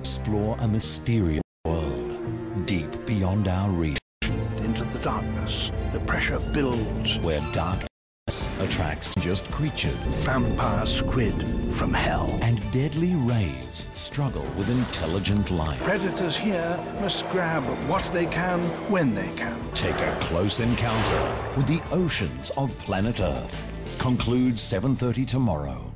explore a mysterious world deep beyond our reach, Into the darkness, the pressure builds. where darkness attracts just creatures Vampire squid from hell. and deadly rays struggle with intelligent life. Predators here must grab what they can when they can. Take a close encounter with the oceans of planet Earth. Concludes 7:30 tomorrow.